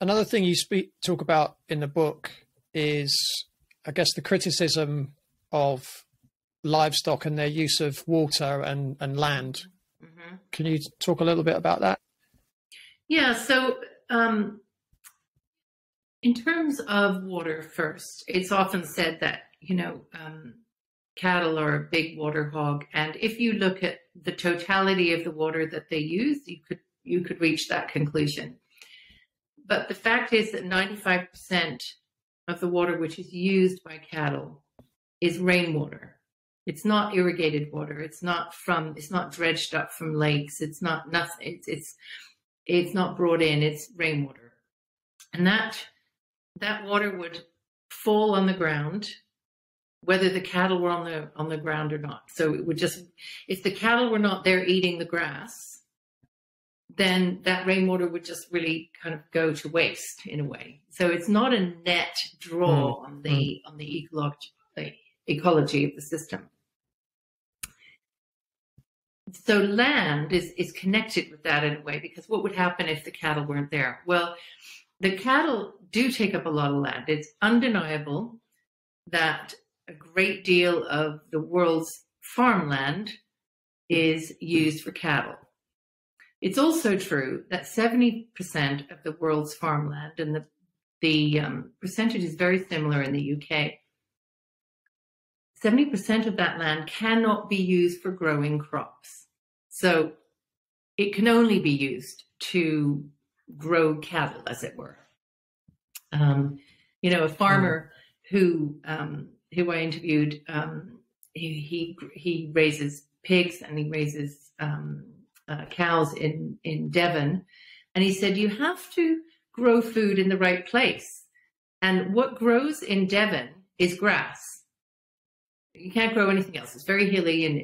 Another thing you speak talk about in the book is, I guess, the criticism of livestock and their use of water and, and land. Mm-hmm. Can you talk a little bit about that? Yeah. So, um, in terms of water, first, it's often said that you know um, cattle are a big water hog, and if you look at the totality of the water that they use, you could you could reach that conclusion. But the fact is that 95% of the water which is used by cattle is rainwater. It's not irrigated water. It's not from. It's not dredged up from lakes. It's not nothing. It's it's it's not brought in. It's rainwater, and that that water would fall on the ground whether the cattle were on the on the ground or not. So it would just if the cattle were not there eating the grass, then that rainwater would just really kind of go to waste in a way. So it's not a net draw mm. on the mm. on the ecology the ecology of the system. So land is is connected with that in a way because what would happen if the cattle weren't there? Well, the cattle do take up a lot of land. It's undeniable that a great deal of the world's farmland is used for cattle. It's also true that 70% of the world's farmland, and the, the um, percentage is very similar in the UK, 70% of that land cannot be used for growing crops. So it can only be used to grow cattle, as it were. Um, you know, a farmer who um, who I interviewed, um, he, he, he raises pigs and he raises um, uh, cows in in Devon, and he said you have to grow food in the right place, and what grows in Devon is grass. You can't grow anything else. It's very hilly and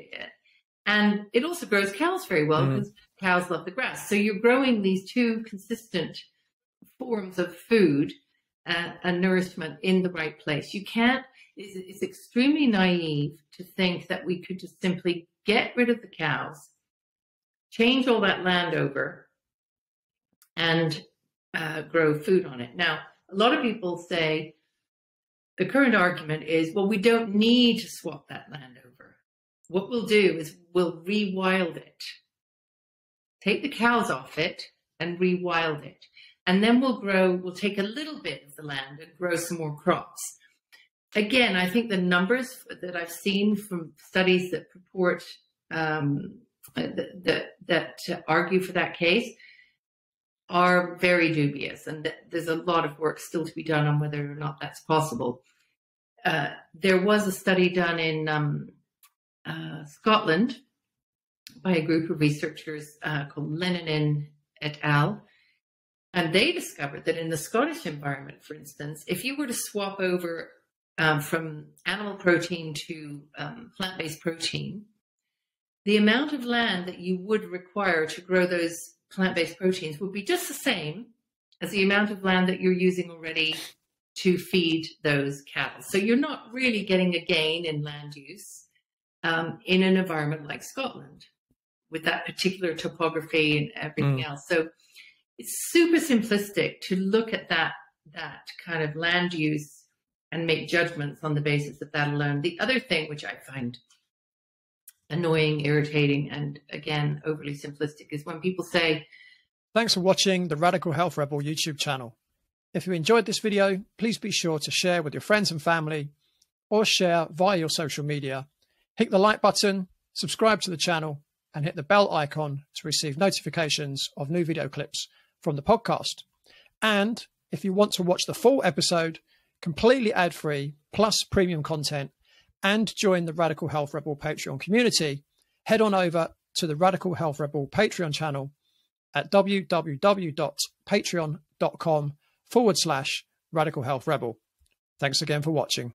and it also grows cows very well mm. because cows love the grass. So you're growing these two consistent forms of food uh, and nourishment in the right place. You can't it's, it's extremely naive to think that we could just simply get rid of the cows, change all that land over, and uh, grow food on it. Now, a lot of people say the current argument is, well, we don't need to swap that land over. What we'll do is we'll rewild it, take the cows off it, and rewild it. And then we'll grow, we'll take a little bit of the land and grow some more crops again, I think the numbers that I've seen from studies that purport um, that, that, that argue for that case are very dubious, and there's a lot of work still to be done on whether or not that's possible. Uh, there was a study done in um, uh, Scotland by a group of researchers uh, called Lennon et al. And they discovered that in the Scottish environment, for instance, if you were to swap over um, from animal protein to um, plant based protein, the amount of land that you would require to grow those plant based proteins would be just the same as the amount of land that you're using already to feed those cattle. So you're not really getting a gain in land use um, in an environment like Scotland with that particular topography and everything mm. else. So it's super simplistic to look at that that kind of land use and make judgments on the basis of that alone. The other thing, which I find annoying, irritating, and again, overly simplistic, is when people say, Thanks for watching the Radical Health Rebel YouTube channel. If you enjoyed this video, please be sure to share with your friends and family or share via your social media. Hit the like button, subscribe to the channel, and hit the bell icon to receive notifications of new video clips from the podcast. And if you want to watch the full episode, completely ad free, plus premium content, and join the Radical Health Rebel Patreon community, head on over to the Radical Health Rebel Patreon channel at www.patreon.com forward slash Radical Health Rebel. Thanks again for watching.